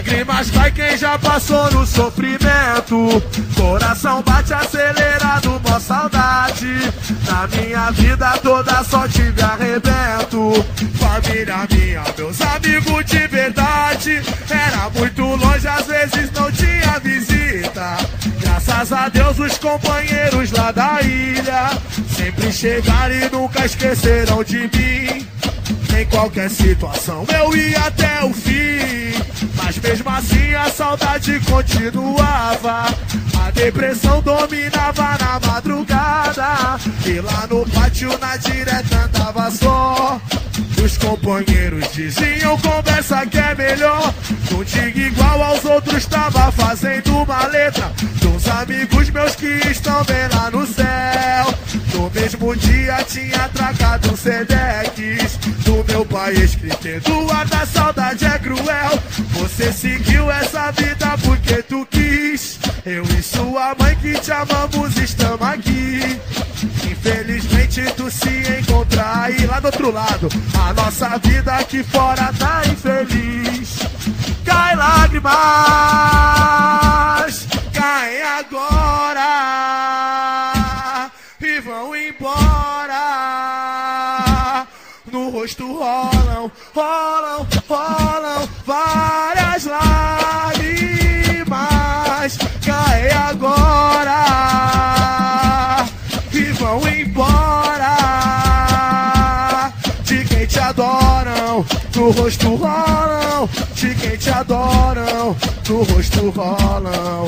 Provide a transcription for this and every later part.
Lágrimas cai quem já passou no sofrimento. Coração bate acelerado, mó saudade. Na minha vida toda só tive arrebento. Família minha, meus amigos de verdade. Era muito longe, às vezes não tinha visita. Graças a Deus, os companheiros lá da ilha sempre chegaram e nunca esqueceram de mim. Em qualquer situação eu ia até o fim. Mas mesmo assim a saudade continuava. A depressão dominava na madrugada. E lá no pátio na direta andava só. Os companheiros diziam conversa que é melhor. Diga igual aos outros, tava fazendo uma letra. Dos amigos meus que estão bem lá no céu. No mesmo dia tinha tracado um Sedex do meu pai escrito. ar da saudade é cruel. Você seguiu essa vida porque tu quis. Eu e sua mãe que te amamos estamos aqui. Infelizmente tu se encontra aí lá do outro lado. A nossa vida aqui fora tá infeliz. Cai lágrimas, No rosto rolam, rolam, rolam várias lágrimas. Caem agora e vão embora. De quem te adoram, no rosto rolam. De quem te adoram, no rosto rolam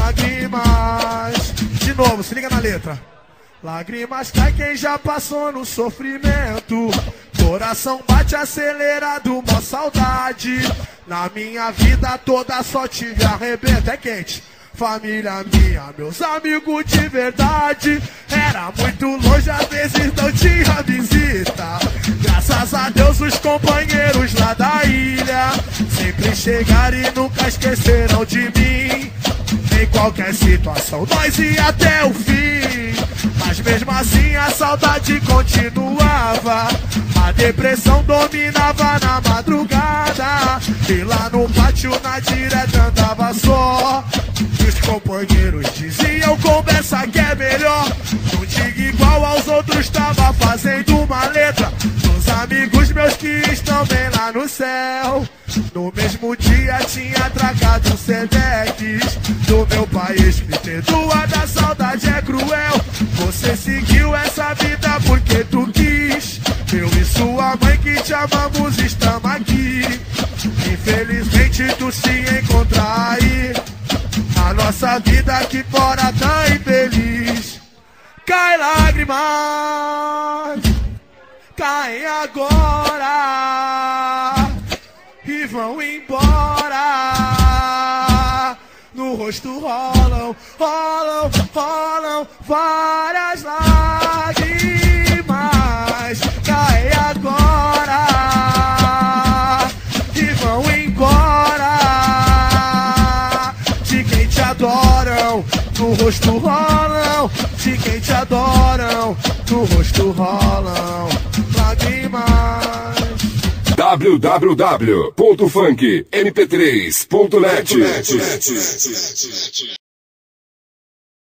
lágrimas. De novo, se liga na letra. Lágrimas cai quem já passou no sofrimento. Coração bate acelerado, mó saudade. Na minha vida toda só tive arrebento, é quente. Família minha, meus amigos de verdade. Era muito longe, às vezes não tinha visita. Graças a Deus, os companheiros lá da ilha sempre chegaram e nunca esqueceram de mim. Em qualquer situação, nós ia até o fim. Mas mesmo assim a saudade continuava. A depressão dominava na madrugada. E lá no pátio na direta andava só. E os companheiros diziam conversa que é melhor. Não diga igual aos outros, tava fazendo uma letra. Dos amigos meus que estão bem lá no céu. No mesmo dia tinha tracado um Sedex do meu escrito. A da saudade é cruel. Você seguiu essa vida porque tu quis. Eu e sua mãe que te amamos estamos aqui. Infelizmente tu se encontra aí. A nossa vida aqui fora tá infeliz. Cai lágrimas, caem agora vão embora. No rosto rolam, rolam, rolam várias lágrimas. Caem agora e vão embora. De quem te adoram, no rosto rolam. De quem te adoram, no rosto rolam lágrimas. www.funkmp3.net